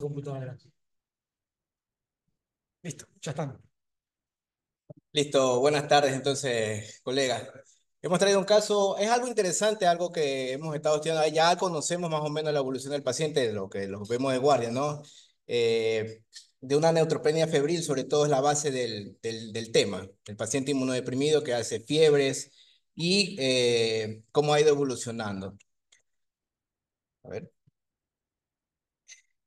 computadora. Listo, ya están. Listo, buenas tardes entonces, colegas. Hemos traído un caso, es algo interesante, algo que hemos estado estudiando, ya conocemos más o menos la evolución del paciente, lo que lo vemos de guardia, ¿no? Eh, de una neutropenia febril, sobre todo es la base del, del, del tema, el paciente inmunodeprimido que hace fiebres y eh, cómo ha ido evolucionando. A ver.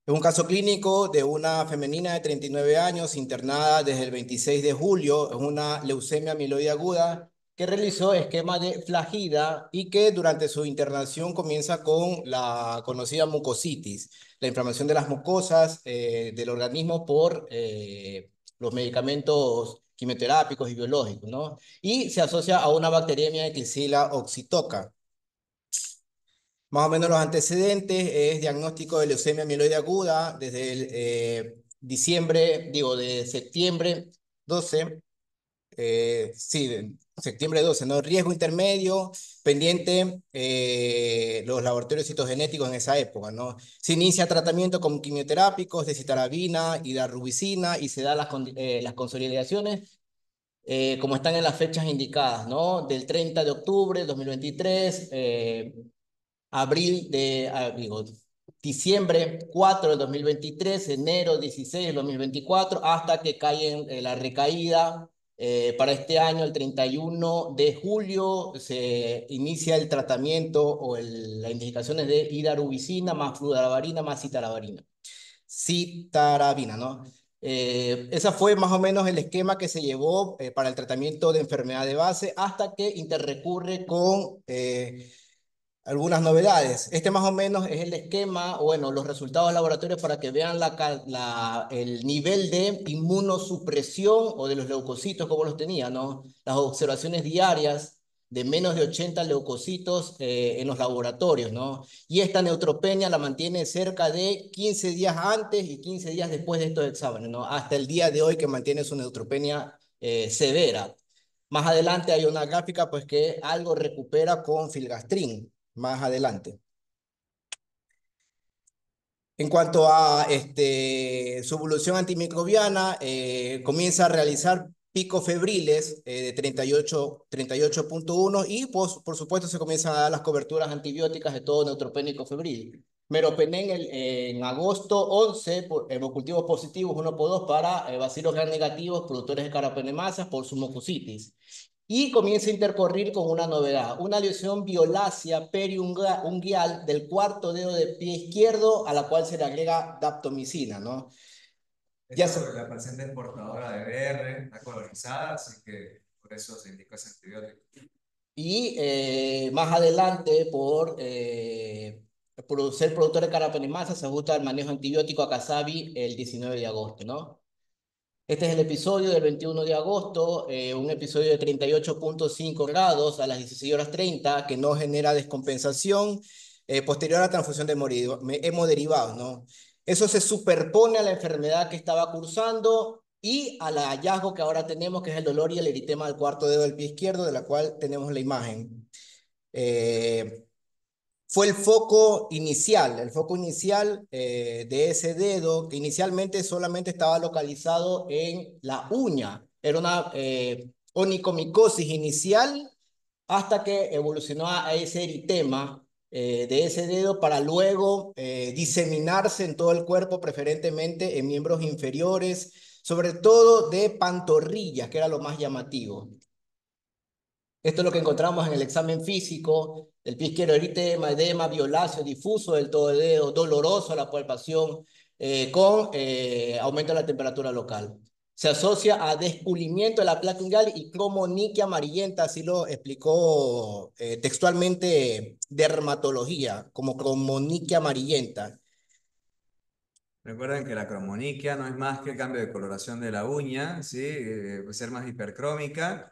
Es un caso clínico de una femenina de 39 años internada desde el 26 de julio en una leucemia amiloide aguda que realizó esquema de flagida y que durante su internación comienza con la conocida mucositis, la inflamación de las mucosas eh, del organismo por eh, los medicamentos quimioterápicos y biológicos, ¿no? Y se asocia a una bacteriemia de Klebsiella oxitoca. Más o menos los antecedentes es diagnóstico de leucemia amiloide aguda desde el eh, diciembre, digo, de septiembre 12, eh, sí, septiembre 12, ¿no? Riesgo intermedio, pendiente eh, los laboratorios citogenéticos en esa época, ¿no? Se inicia tratamiento con quimioterápicos de citarabina y de rubicina y se da las, eh, las consolidaciones eh, como están en las fechas indicadas, ¿no? Del 30 de octubre de 2023, eh, abril de, ah, digo, diciembre 4 del 2023, enero 16 del 2024, hasta que cae en, eh, la recaída eh, para este año, el 31 de julio, se inicia el tratamiento o el, las indicaciones de hidarubicina más fludarabina más citarabina. Citarabina, ¿no? Eh, ese fue más o menos el esquema que se llevó eh, para el tratamiento de enfermedad de base hasta que interrecurre con eh, algunas novedades. Este más o menos es el esquema, bueno, los resultados de laboratorio para que vean la, el nivel de inmunosupresión o de los leucocitos, como los tenía, ¿no? Las observaciones diarias de menos de 80 leucocitos eh, en los laboratorios, ¿no? Y esta neutropenia la mantiene cerca de 15 días antes y 15 días después de estos exámenes, ¿no? Hasta el día de hoy que mantiene su neutropenia eh, severa. Más adelante hay una gráfica pues que algo recupera con filgastrin, más adelante. En cuanto a este, su evolución antimicrobiana, eh, comienza a realizar picos febriles eh, de 38.1 38 y pues, por supuesto se comienzan a dar las coberturas antibióticas de todo neutropénico febril. Meropenem en, en agosto 11, hemocultivos positivos 1 por 2 para eh, bacilos gram negativos, productores de carapenemasas por su mucositis. Y comienza a intercorrer con una novedad, una lesión violácea periunguial del cuarto dedo de pie izquierdo a la cual se le agrega daptomicina, ¿no? Ya se... La paciente es portadora de BR, está colorizada, así que por eso se indica ese antibiótico. Y eh, más adelante, por, eh, ser productor de carapenemasa, se ajusta el manejo antibiótico a Casabi el 19 de agosto, ¿no? Este es el episodio del 21 de agosto, eh, un episodio de 38.5 grados a las 16 horas 30 que no genera descompensación eh, posterior a la transfusión de hemoderivados, ¿no? Eso se superpone a la enfermedad que estaba cursando y al hallazgo que ahora tenemos, que es el dolor y el eritema del cuarto dedo del pie izquierdo, de la cual tenemos la imagen. Eh, fue el foco inicial, el foco inicial eh, de ese dedo, que inicialmente solamente estaba localizado en la uña. Era una eh, onicomicosis inicial hasta que evolucionó a ese eritema eh, de ese dedo para luego diseminarse en todo el cuerpo, preferentemente en miembros inferiores, sobre todo de pantorrillas, que era lo más llamativo. Esto es lo que encontramos en el examen físico del pie izquierdo, eritema, edema, violáceo, difuso del todo el dedo, doloroso a la palpación, eh, con eh, aumento de la temperatura local. Se asocia a descubrimiento de la placa inguinal y cromoniquia amarillenta, así lo explicó eh, textualmente dermatología, como cromoniquia amarillenta. Recuerden que la cromoniquia no es más que el cambio de coloración de la uña, ¿sí? Puede ser más hipercrómica.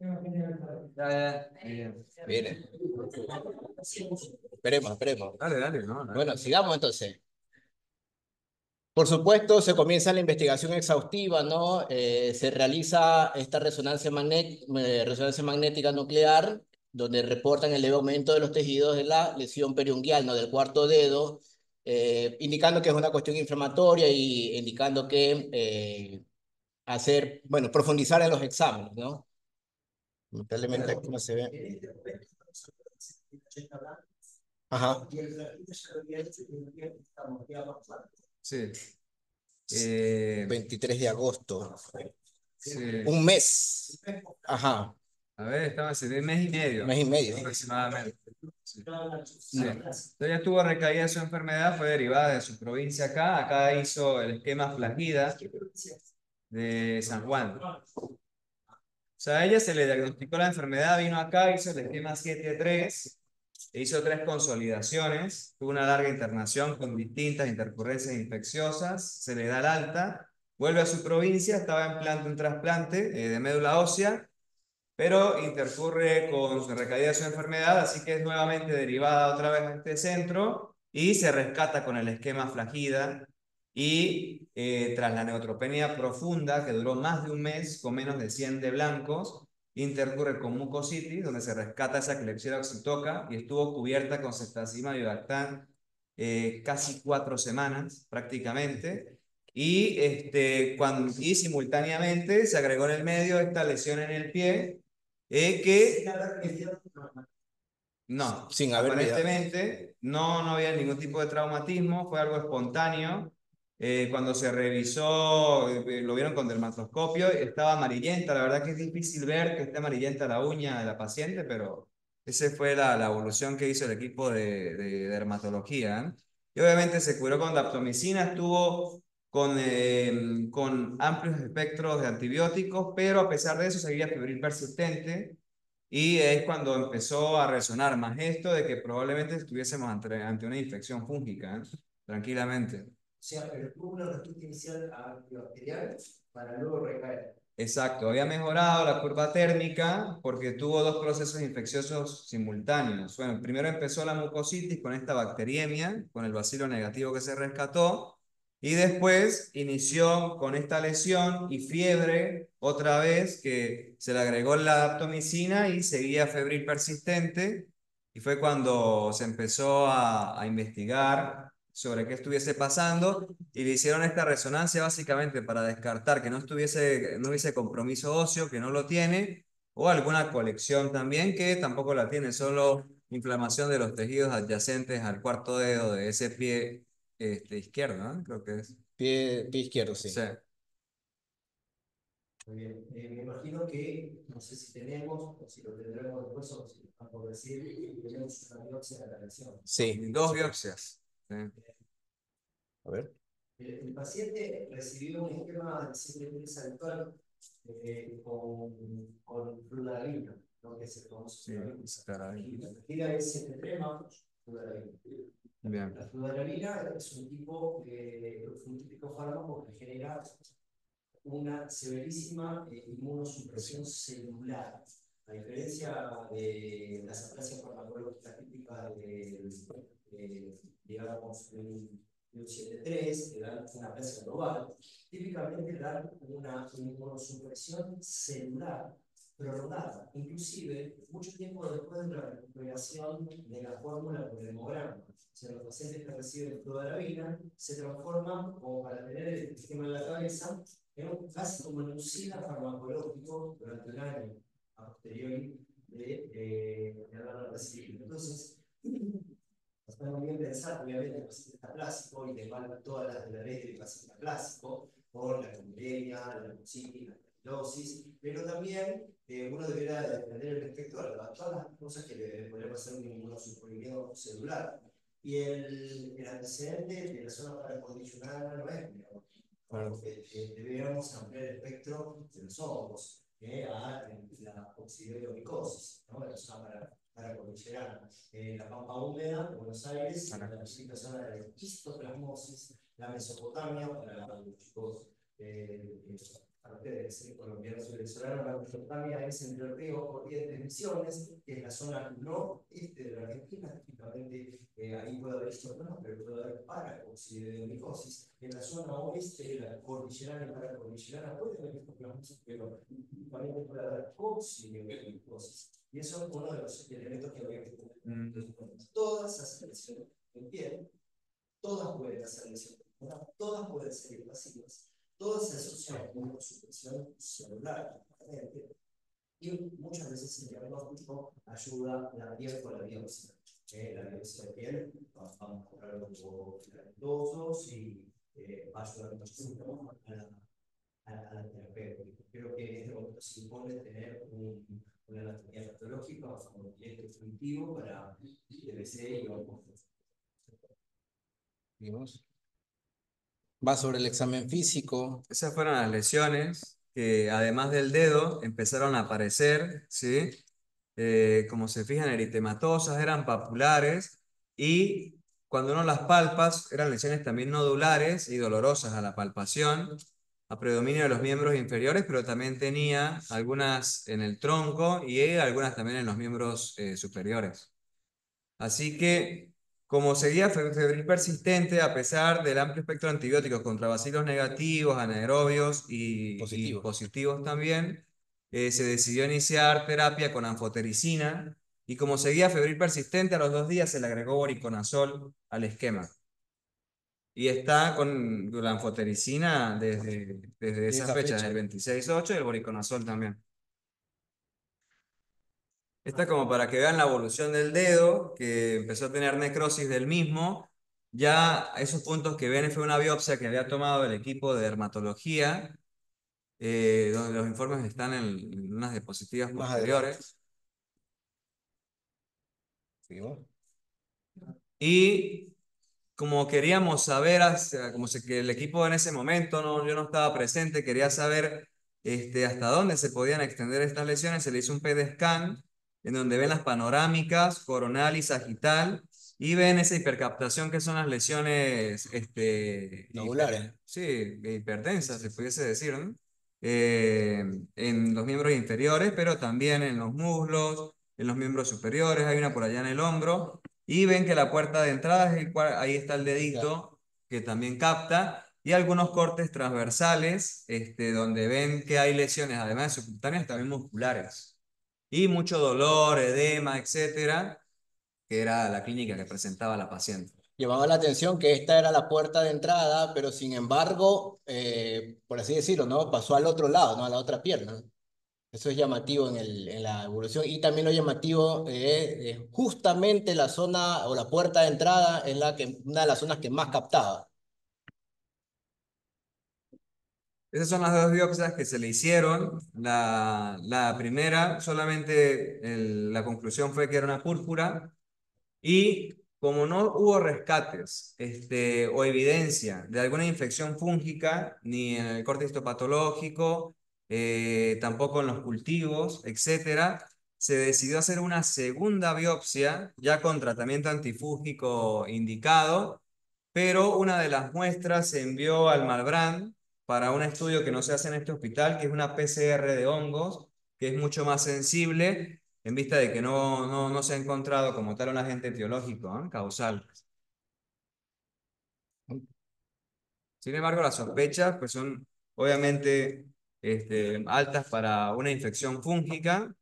Ya, ya. Miren. Esperemos, esperemos. Dale, dale, no, dale. Bueno, sigamos entonces. Por supuesto, se comienza la investigación exhaustiva, ¿no? Eh, se realiza esta resonancia, eh, resonancia magnética nuclear, donde reportan el leve aumento de los tejidos de la lesión periungual, ¿no? Del cuarto dedo, eh, indicando que es una cuestión inflamatoria y indicando que eh, hacer, bueno, profundizar en los exámenes, ¿no? Lamentablemente aquí no se ve. En momento estamos hablando de 180 blancos, Ajá. Sí. Eh, 23 de agosto. sí. Un mes. Ajá. A ver, estamos en un mes y medio. Un mes y medio. Aproximadamente. Sí. Sí. Entonces ya tuvo recaída su enfermedad, fue derivada de su provincia acá. Acá hizo el esquema flagida de San Juan. O sea, a ella se le diagnosticó la enfermedad, vino acá, hizo el esquema 7-3, e hizo tres consolidaciones, tuvo una larga internación con distintas intercurrencias infecciosas, se le da el alta, vuelve a su provincia, estaba en planta un trasplante eh, de médula ósea, pero intercurre con su recaída de su enfermedad, así que es nuevamente derivada otra vez a este centro y se rescata con el esquema flagida y eh, tras la neutropenia profunda, que duró más de un mes con menos de 100 de blancos, intercurre con mucositis, donde se rescata esa Klebsiella oxytoca y estuvo cubierta con cefazima y bactán eh, casi cuatro semanas prácticamente. Y, este, cuando, y simultáneamente se agregó en el medio esta lesión en el pie, eh, que no, Sin aparentemente no, no había ningún tipo de traumatismo, fue algo espontáneo. Eh, cuando se revisó, eh, lo vieron con dermatoscopio, estaba amarillenta. La verdad que es difícil ver que esté amarillenta la uña de la paciente, pero esa fue la, la evolución que hizo el equipo de, de dermatología. ¿eh? Y obviamente se curó con daptomicina, estuvo con, eh, con amplios espectros de antibióticos, pero a pesar de eso seguía febril persistente. Y es cuando empezó a resonar más esto de que probablemente estuviésemos ante, ante una infección fúngica, ¿eh? tranquilamente. Una respuesta inicial antibacterial para luego recaer. Exacto, había mejorado la curva térmica porque tuvo dos procesos infecciosos simultáneos. Bueno, primero empezó la mucositis con esta bacteriemia, con el bacilo negativo que se rescató, y después inició con esta lesión y fiebre otra vez que se le agregó la daptomicina y seguía febril persistente, y fue cuando se empezó a, a investigar sobre qué estuviese pasando y le hicieron esta resonancia básicamente para descartar que no estuviese, no hubiese compromiso óseo, que no lo tiene, o alguna colección también que tampoco la tiene, solo inflamación de los tejidos adyacentes al cuarto dedo de ese pie este, izquierdo, ¿no? Creo que es. Pie, pie izquierdo, sí. Sí. Muy bien. Eh, me imagino que, no sé si tenemos, o si lo tendremos después, o si están por decir, tenemos una biopsia de la lesión. Sí. Dos biopsias. Sí. A ver. El, el paciente recibió un esquema de CPTS habitual eh, con, con fludarabina, ¿no? que se conoce. Sí, ahí. Y la es CP3 más fludarabina. Bien. La fludarabina es un tipo, eh, un típico fármaco que genera una severísima eh, inmunosupresión celular. A diferencia de las aplasias farmacológicas típicas de, de, digamos, un, un 7.3, que dan una aplasia global, típicamente dan una inmunosupresión celular prolongada, inclusive mucho tiempo después de la recuperación de la fórmula por hemograma. O sea, los pacientes que reciben fludarabina se transforman, como para tener el esquema en la cabeza, en un casi como SIDA farmacológico durante un año a posteriori de, eh, de haberlo recibido. Entonces, está muy bien pensar, obviamente, el paciente está clásico y igual todas las de la ley del paciente clásico, por la condemia, la mucitis, la dosis, pero también eh, uno deberá defender el respecto a todas las cosas que le podría pasar un inmunosuprimido celular. Y el, el antecedente de la zona paracondicionada no es menor. Claro. Eh, eh, deberíamos ampliar el espectro de los ojos eh, a la oxidomicosis, ¿no? la zona para, paracondicionada. Eh, la pampa húmeda de Buenos Aires, Para. la, la zona de histoplasmosis, la Mesopotamia, para los chicos eh, aparte de ser colombianos y venezolanos, la Mesopotamia es entre Río, Corrientes, Misiones, que es la zona noreste de la Argentina, típicamente eh, ahí puede haber no, pero puede haber paracoxideomicosis. En la zona oeste de la cordillerana y paracordillerana puede haber estos pero también puede haber coxideomicosis. Y eso es uno de los elementos que había que tener. Todas las lesiones en piel, todas pueden hacer lesiones, todas pueden ser invasivas todas se asocian con una supresión celular, y muchas veces el diagnóstico ayuda la piel con la biopsia. Eh, la biopsia de piel, vamos a comprar un poco filarentosos y eh, va a ayudar muchísimo a la, a, la terapia. Creo que en este momento se impone tener un, una anatomía patológica un cliente definitivo para TBC y. Vimos va sobre el examen físico. Esas fueron las lesiones que además del dedo empezaron a aparecer, ¿sí? Eh, como se fijan, eritematosas, eran papulares y cuando uno las palpas eran lesiones también nodulares y dolorosas a la palpación, a predominio de los miembros inferiores, pero también tenía algunas en el tronco y algunas también en los miembros eh, superiores. Así que como seguía febril persistente, a pesar del amplio espectro de antibióticos contra bacilos negativos, anaerobios y positivos, también, eh, se decidió iniciar terapia con anfotericina y como seguía febril persistente, a los dos días se le agregó boriconazol al esquema. Y está con la anfotericina desde, desde esa, fecha, fecha, del 26-8 y el boriconazol también. Esta como para que vean la evolución del dedo, que empezó a tener necrosis del mismo. Ya esos puntos que ven fue una biopsia que había tomado el equipo de dermatología, eh, donde los informes están en, unas diapositivas posteriores. Y como queríamos saber, como sé que el equipo en ese momento, no, yo no estaba presente, quería saber este, hasta dónde se podían extender estas lesiones, se le hizo un PET scan en donde ven las panorámicas, coronal y sagital, y ven esa hipercaptación que son las lesiones este, nodulares. sí, hipertensas, se pudiese decir, ¿no? Eh, en los miembros inferiores, pero también en los muslos, en los miembros superiores, hay una por allá en el hombro, y ven que la puerta de entrada es el cual, ahí está el dedito, que también capta, y algunos cortes transversales, este, donde ven que hay lesiones, además de subcutáneas, también musculares y mucho dolor, edema, etcétera, que era la clínica que presentaba la paciente. Llamaba la atención que esta era la puerta de entrada, pero sin embargo, eh, por así decirlo, ¿no? Pasó al otro lado, ¿no? A la otra pierna. Eso es llamativo en, el, en la evolución. Y también lo llamativo es justamente la zona o la puerta de entrada es la que, una de las zonas que más captaba. Esas son las dos biopsias que se le hicieron. La, la primera, solamente la conclusión fue que era una púrpura. Y como no hubo rescates este, o evidencia de alguna infección fúngica, ni en el corte histopatológico, eh, tampoco en los cultivos, etcétera, se decidió hacer una segunda biopsia, ya con tratamiento antifúngico indicado, pero una de las muestras se envió al Malbrand para un estudio que no se hace en este hospital, que es una PCR de hongos, que es mucho más sensible en vista de que no, no, no se ha encontrado como tal un agente etiológico causal. Sin embargo, las sospechas pues son obviamente este, altas para una infección fúngica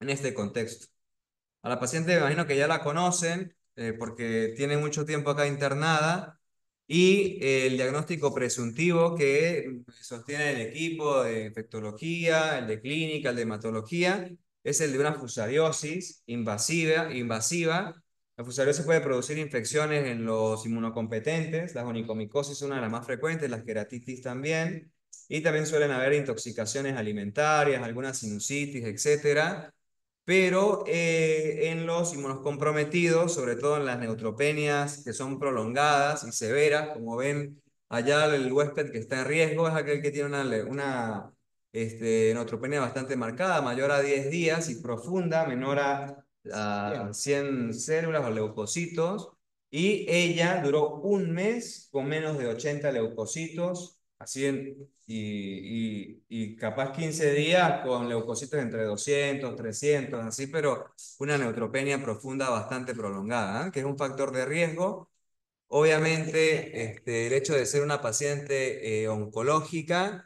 en este contexto. A la paciente me imagino que ya la conocen eh, porque tiene mucho tiempo acá internada y el diagnóstico presuntivo que sostiene el equipo de infectología, el de clínica, el de hematología, es el de una fusariosis invasiva. invasiva. La fusariosis puede producir infecciones en los inmunocompetentes, la onicomicosis es una de las más frecuentes, las queratitis también, y también suelen haber intoxicaciones alimentarias, algunas sinusitis, etcétera. Pero eh, en los inmunocomprometidos, sobre todo en las neutropenias que son prolongadas y severas, como ven allá el huésped que está en riesgo es aquel que tiene una, una este, neutropenia bastante marcada, mayor a 10 días y profunda, menor a, a 100 células o leucocitos, y ella duró un mes con menos de 80 leucocitos, así en, y, y, y capaz 15 días con leucocitos entre 200, 300, así, pero una neutropenia profunda bastante prolongada, ¿eh? que es un factor de riesgo. Obviamente, este, el hecho de ser una paciente eh, oncológica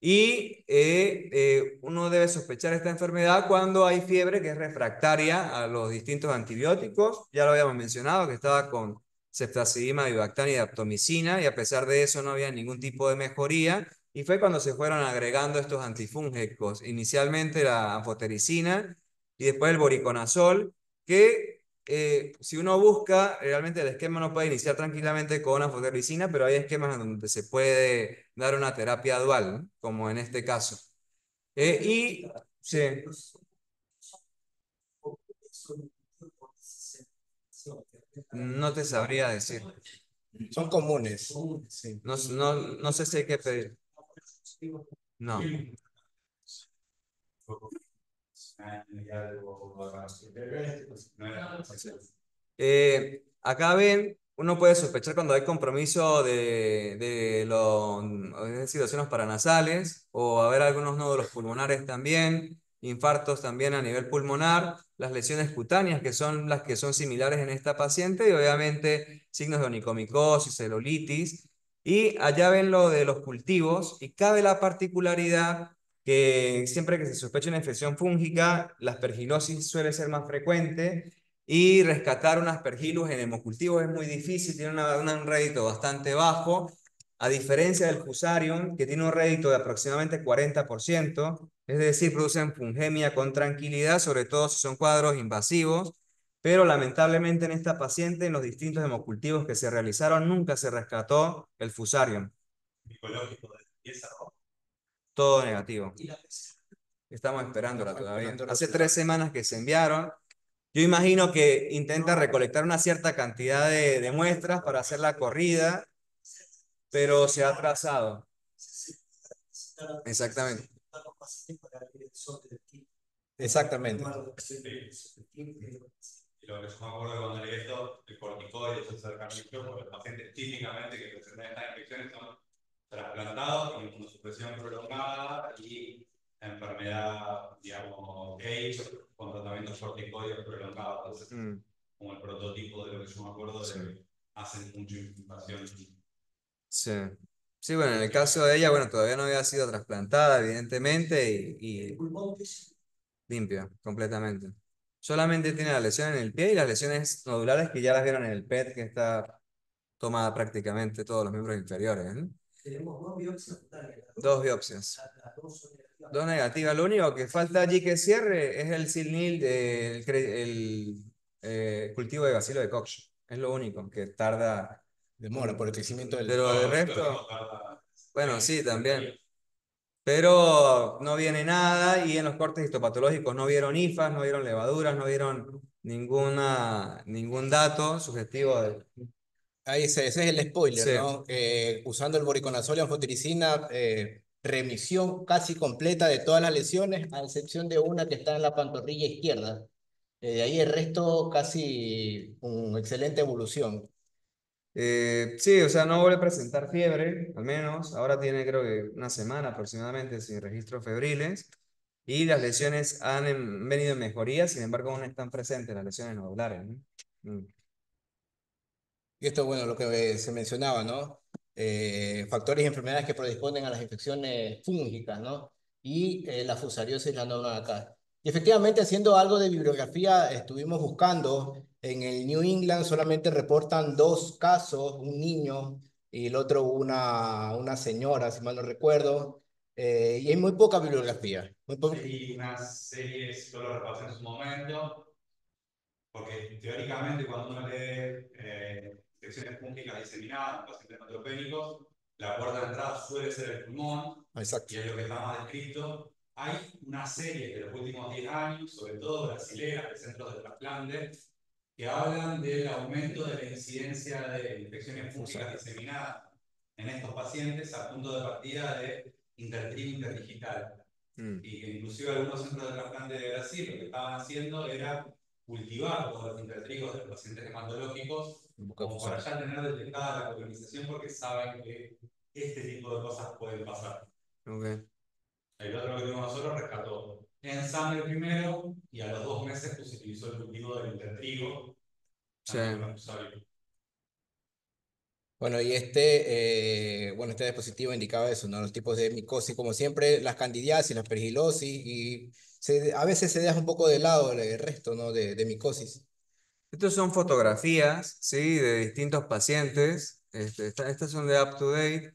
y eh, eh, uno debe sospechar esta enfermedad cuando hay fiebre que es refractaria a los distintos antibióticos. Ya lo habíamos mencionado, que estaba con ceftazidima, vivactana y aptomicina, y a pesar de eso no había ningún tipo de mejoría. Y fue cuando se fueron agregando estos antifúngicos, inicialmente la anfotericina y después el boriconazol, que eh, si uno busca, realmente el esquema no puede iniciar tranquilamente con anfotericina, pero hay esquemas donde se puede dar una terapia dual, como en este caso. Eh, y, sí. No te sabría decir. Son comunes. Sí. No, no, no sé si hay que pedir. No. Eh, acá ven, uno puede sospechar cuando hay compromiso de, de, lo, de situaciones paranasales o haber algunos nódulos pulmonares también, infartos también a nivel pulmonar, las lesiones cutáneas que son las que son similares en esta paciente y obviamente signos de onicomicosis, celulitis. Y allá ven lo de los cultivos y cabe la particularidad que siempre que se sospecha una infección fúngica, la aspergilosis suele ser más frecuente y rescatar un aspergillus en hemocultivos es muy difícil, tiene una, un rédito bastante bajo, a diferencia del fusarium, que tiene un rédito de aproximadamente 40%, es decir, producen fungemia con tranquilidad, sobre todo si son cuadros invasivos, pero lamentablemente en esta paciente, en los distintos hemocultivos que se realizaron, nunca se rescató el fusarium. Todo negativo. Estamos esperándola todavía. Hace tres semanas que se enviaron. Yo imagino que intenta recolectar una cierta cantidad de, de muestras para hacer la corrida, pero se ha atrasado. Exactamente. Exactamente. Y lo que yo me acuerdo cuando leí esto, el corticoides, el acercamiento, porque los pacientes típicamente que presentan estas infecciones son trasplantados con inmunosupresión prolongada y enfermedad, digamos, AIDS con tratamientos corticoides prolongados. Entonces, mm. como el prototipo de lo que yo me acuerdo, sí. de, hacen mucha infiltración. Sí. Sí, bueno, en el caso de ella, bueno, todavía no había sido trasplantada, evidentemente, y, y limpia, completamente. Solamente tiene la lesión en el pie y las lesiones nodulares que ya las vieron en el PET, que está tomada prácticamente todos los miembros inferiores. ¿eh? Tenemos dos biopsias Dos biopsias. Dos negativas. Lo único que falta allí que cierre es el silnil, del el, eh, cultivo de bacilo de Koch. Es lo único que tarda. Demora por el crecimiento del. Pero de resto. Bueno, sí, también. Pero no viene nada y en los cortes histopatológicos no vieron IFAS, no vieron levaduras, no vieron ninguna, ningún dato sugestivo de, Ahí ese, ese, es el spoiler, sí. ¿no? Eh, usando el boriconazol y anfotericina, eh, remisión casi completa de todas las lesiones, a excepción de una que está en la pantorrilla izquierda. Eh, de ahí el resto casi una excelente evolución. Eh, sí, o sea, no vuelve a presentar fiebre, al menos. Ahora tiene creo que una semana aproximadamente sin registros febriles. Y las lesiones han en, venido en mejoría, sin embargo aún están presentes las lesiones nodulares. ¿no? Mm. Y esto, bueno, lo que se mencionaba, ¿no? Eh, factores y enfermedades que predisponen a las infecciones fúngicas, ¿no? Y eh, la fusariosis la nombran acá. Y efectivamente, haciendo algo de bibliografía, estuvimos buscando, en el New England solamente reportan dos casos, un niño y el otro una, una señora, si mal no recuerdo, eh, y hay muy poca bibliografía. Muy poca... Sí, unas series, yo lo repasé en su momento, porque teóricamente cuando uno lee eh, infecciones fúngicas diseminadas en pacientes neutropénicos, la puerta de entrada suele ser el pulmón, Exacto. y es lo que está más descrito. Hay una serie de los últimos 10 años, sobre todo brasileras, de centros de trasplante, que hablan del aumento de la incidencia de infecciones fúngicas diseminadas en estos pacientes a punto de partida de intertrim interdigital. Mm. Y que inclusive algunos centros de trasplante de Brasil lo que estaban haciendo era cultivar todos los intertrigos de los pacientes hematológicos como para ya tener detectada la colonización porque saben que este tipo de cosas pueden pasar. Okay. El otro que tuvimos nosotros rescató en sangre primero y a los dos meses pues, se utilizó el cultivo del intertrigo. Sí. Bueno, y este, eh, bueno, este dispositivo indicaba eso, ¿no? Los tipos de micosis, como siempre, las candidiasis, la aspergilosis, y se, a veces se deja un poco de lado el resto, ¿no? De, de micosis. Estas son fotografías, ¿sí? De distintos pacientes. Este, estas son de up-to-date.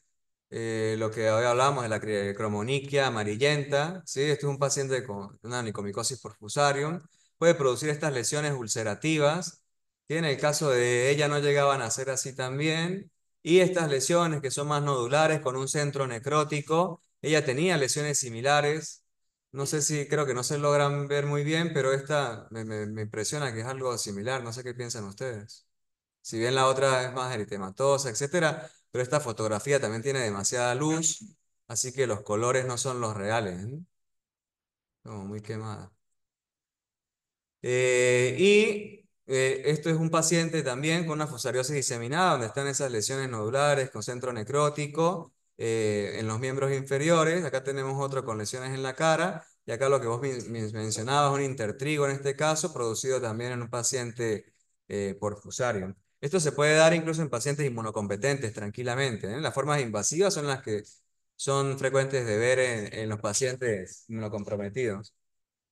Eh, lo que hoy hablamos de la cromoniquia amarillenta, ¿sí? Este es un paciente con una onicomicosis por fusarium. Puede producir estas lesiones ulcerativas, que en el caso de ella no llegaban a ser así también. Y estas lesiones que son más nodulares con un centro necrótico, ella tenía lesiones similares. No sé si, creo que no se logran ver muy bien, pero esta me, me impresiona que es algo similar. No sé qué piensan ustedes. Si bien la otra es más eritematosa, etcétera, pero esta fotografía también tiene demasiada luz, así que los colores no son los reales. ¿eh? Como muy quemada. Eh, y eh, esto es un paciente también con una fusariosis diseminada, donde están esas lesiones nodulares con centro necrótico en los miembros inferiores. Acá tenemos otro con lesiones en la cara. Y acá lo que vos mencionabas, un intertrigo en este caso, producido también en un paciente por fusarium. Esto se puede dar incluso en pacientes inmunocompetentes tranquilamente. ¿eh? Las formas invasivas son las que son frecuentes de ver en, los pacientes inmunocomprometidos.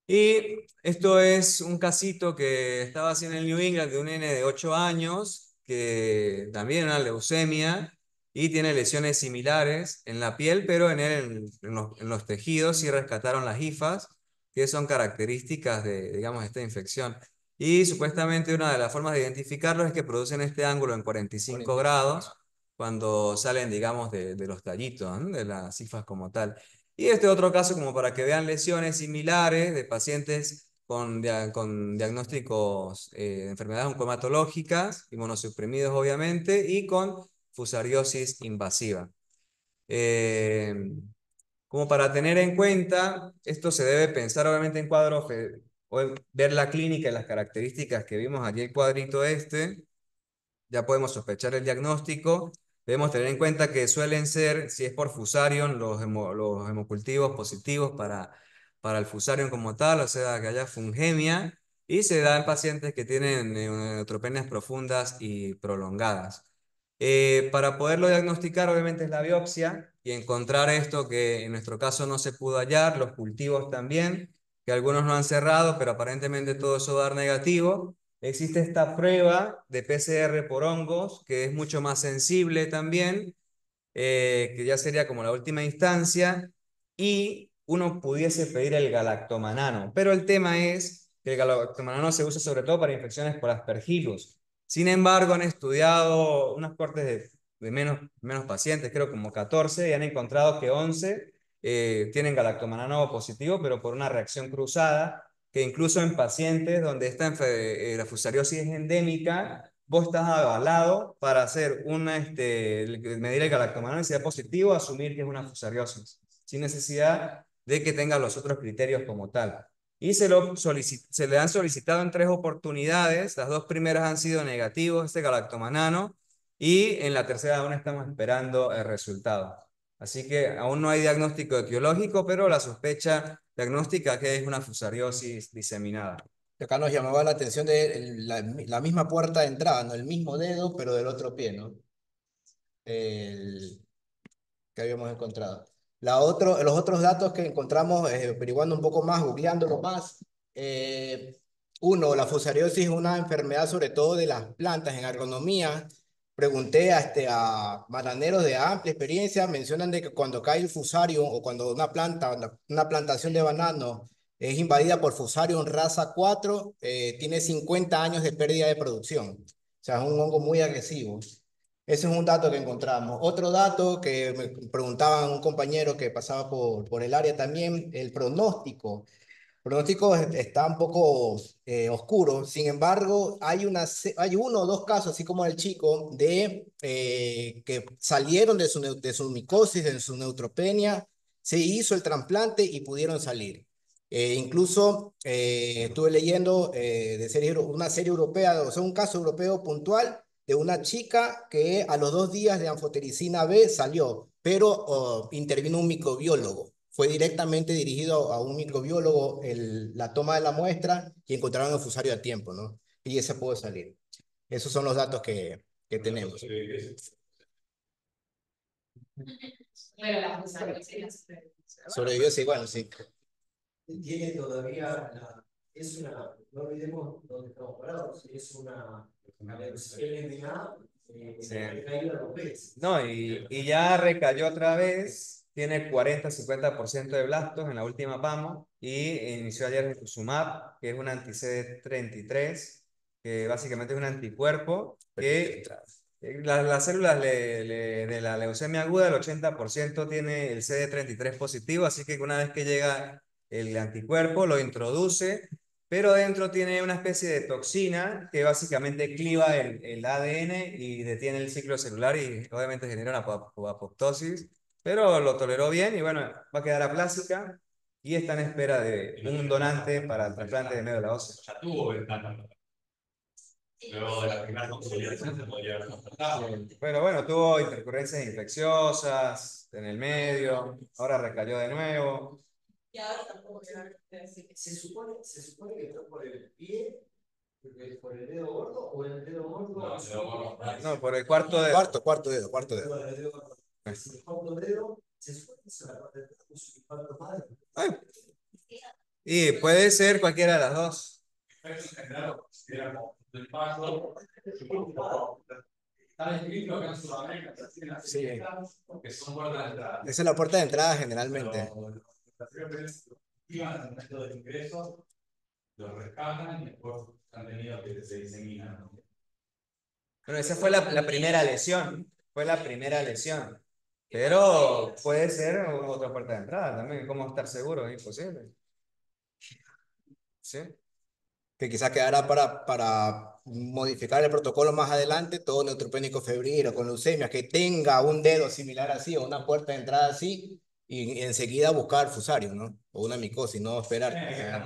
Y esto es un casito que estaba así en el New England de un nene de 8 años, que también una leucemia y tiene lesiones similares en la piel, pero en, los, en los, tejidos sí rescataron las hifas, que son características de, digamos, esta infección. Y supuestamente una de las formas de identificarlos es que producen este ángulo en 45 grados cuando salen, digamos, de, de los tallitos, de las cifras como tal. Y este otro caso, como para que vean lesiones similares de pacientes con, con diagnósticos eh, de enfermedades oncomatológicas, inmunosuprimidos obviamente, y con fusariosis invasiva. Eh, como para tener en cuenta, esto se debe pensar obviamente en cuadros ver la clínica y las características que vimos aquí el cuadrito este, ya podemos sospechar el diagnóstico. Debemos tener en cuenta que suelen ser, si es por fusarium, los, los hemocultivos positivos para, para el fusarium como tal, o sea, que haya fungemia, y se da en pacientes que tienen neutropenias profundas y prolongadas. Eh, para poderlo diagnosticar, obviamente, es la biopsia y encontrar esto que en nuestro caso no se pudo hallar, los cultivos también, que algunos no han cerrado, pero aparentemente todo eso va a dar negativo. Existe esta prueba de PCR por hongos, que es mucho más sensible también, eh, que ya sería como la última instancia, y uno pudiese pedir el galactomanano. Pero el tema es que el galactomanano se usa sobre todo para infecciones por aspergillus. Sin embargo, han estudiado unas cortes de, de menos, menos pacientes, creo como 14, y han encontrado que 11 eh, tienen galactomanano positivo, pero por una reacción cruzada, que incluso en pacientes donde esta eh, la fusariosis es endémica, vos estás avalado para hacer una, este, medir el galactomanano y si positivo, asumir que es una fusariosis, sin necesidad de que tenga los otros criterios como tal. Y se, lo se le han solicitado en tres oportunidades, las dos primeras han sido negativos, este galactomanano, y en la tercera aún estamos esperando el resultado. Así que aún no hay diagnóstico etiológico, pero la sospecha diagnóstica que es una fusariosis diseminada. Acá nos llamaba la atención de la, misma puerta de entrada, ¿no? El mismo dedo, pero del otro pie, ¿no? El, que habíamos encontrado. Los otros datos que encontramos, eh, averiguando un poco más, googleándolo más, eh, uno, la fusariosis es una enfermedad sobre todo de las plantas en agronomía, pregunté a, este, a bananeros de amplia experiencia, mencionan de que cuando cae el fusario o cuando una planta, una plantación de banano es invadida por fusarium raza 4, eh, tiene 50 años de pérdida de producción. O sea, es un hongo muy agresivo. Ese es un dato que encontramos. Otro dato que me preguntaba un compañero que pasaba por, por el área también, el pronóstico pronóstico está un poco eh, oscuro, sin embargo, hay, una, hay uno o dos casos, así como el chico, de eh, que salieron de su, de su micosis, de su neutropenia, se hizo el trasplante y pudieron salir. Eh, incluso eh, estuve leyendo de serie, una serie europea, o sea, un caso europeo puntual de una chica que a los dos días de anfotericina B salió, pero oh, intervino un microbiólogo. Fue directamente dirigido a un microbiólogo el, la toma de la muestra y encontraron el fusario a tiempo, ¿no? Y ese pudo salir. Esos son los datos que, que tenemos. Pero la fusario Sobrevivió, sí, bueno, sí. Tiene todavía la, es una, no olvidemos dónde estamos parados, es una LMA eh, Sí. No, y, y ya recayó otra vez, tiene 40-50% de blastos en la última PAMO y inició ayer rituximab, que es un anti-CD33, que básicamente es un anticuerpo que eh, la- las células de la leucemia aguda, el 80% tiene el CD33 positivo, así que una vez que llega el anticuerpo, lo introduce, pero dentro tiene una especie de toxina que básicamente cliva el, el ADN y detiene el ciclo celular y obviamente genera una apo- apoptosis, pero lo toleró bien y bueno, va a quedar aplásica y está en espera de un donante para el trasplante de médula ósea. Ya tuvo ventana. Luego de la primera consolidación se podría haber. Pero bueno, tuvo intercurrencias infecciosas en el medio, ahora recayó de nuevo. Y ahora tampoco se va a decir. Se supone, se supone que está por el pie, por el dedo gordo o el dedo gordo. No, el dedo gordo. No, por el cuarto de... Cuarto, cuarto dedo, cuarto dedo. Por el dedo gordo. Si el cuarto dedo, se supone que es la parte de atrás, es un impacto madre. Y puede ser cualquiera de las dos. Las Sí. Esa es la puerta de entrada generalmente. Pero esa fue la, la primera lesión. Fue la primera lesión. Pero puede ser otra puerta de entrada también. ¿Cómo estar seguro? Es imposible. ¿Sí? que quizás quedará para, para modificar el protocolo más adelante, todo neutropénico febril o con leucemia, que tenga un dedo similar así o una puerta de entrada así, y, y enseguida buscar fusario, ¿no? O una micosis, no esperar. Hay que eh, estar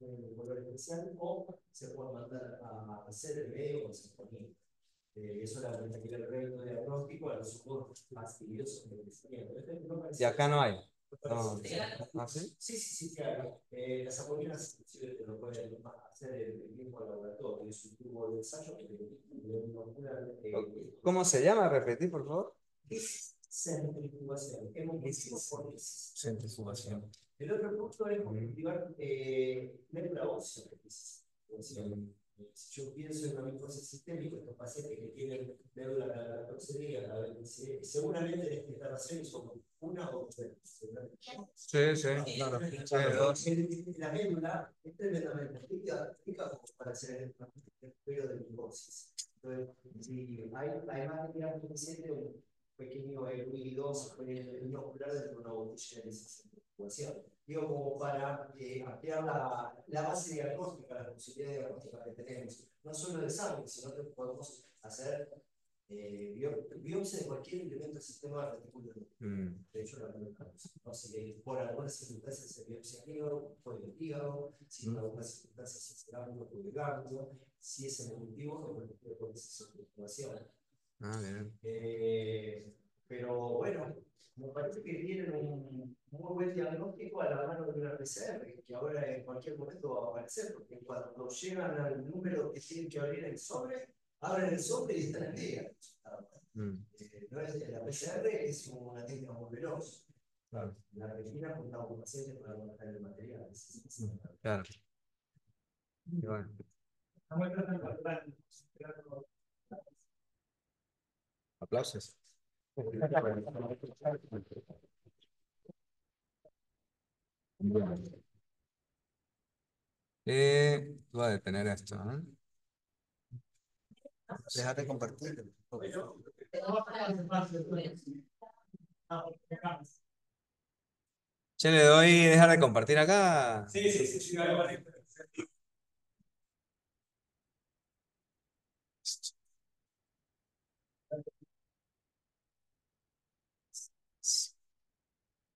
de color especial, o se pueden mandar a hacer el o sinfonía. Eh, eso la que el reino diagnóstico a los sucos fastidiosos del crecimiento. Y acá no hay. no. ¿Ah, sí? Sí, sí, sí, claro. Eh, las apolinas inclusive te lo pueden hacer el el mismo laboratorio, es un tubo de ensayo que le eh, ¿Cómo se llama? Repetí, por favor. es centrifugación, por. Centrifugación. El otro punto es cultivar eh, médula ósea. Si yo pienso en una micosis sistémica, estos pacientes que tienen médula galactoxemia, seguramente en esta relación son una o dos. Sí, sí. Claro. Sí, dos. La médula es tremendamente rica, para hacer el recupero de micosis. Entonces, si hay, hay más de un un pequeño ruidoso con el inocular dentro de una botella de situación. Digo, como para eh, ampliar la, la base diagnóstica, la posibilidad diagnóstica que tenemos. No solo de sangre, sino que podemos hacer eh, bio- biopsia de cualquier elemento del sistema reticular. Mm. De hecho, la no que por algunas circunstancias se biopsia el hígado, por el hígado, si por algunas circunstancias se ganglio, por el ganglio, si es evolutivo, por el por esa circulación. Ah, bien. Eh, pero bueno, me parece que tienen un muy buen diagnóstico a la mano de una PCR, que ahora en cualquier momento va a aparecer, porque cuando llegan al número que tienen que abrir el sobre, abren el sobre y están en día. Mm. Eh, no es, la PCR es una técnica muy veloz. Claro. La Argentina contamos con pacientes para manejar el material. Claro. Y bueno. Aplausos. Eh, voy a detener esto. ¿no? Déjate compartir. Che, le doy dejar de compartir acá. Sí, sí, sí, sí, vale, vale.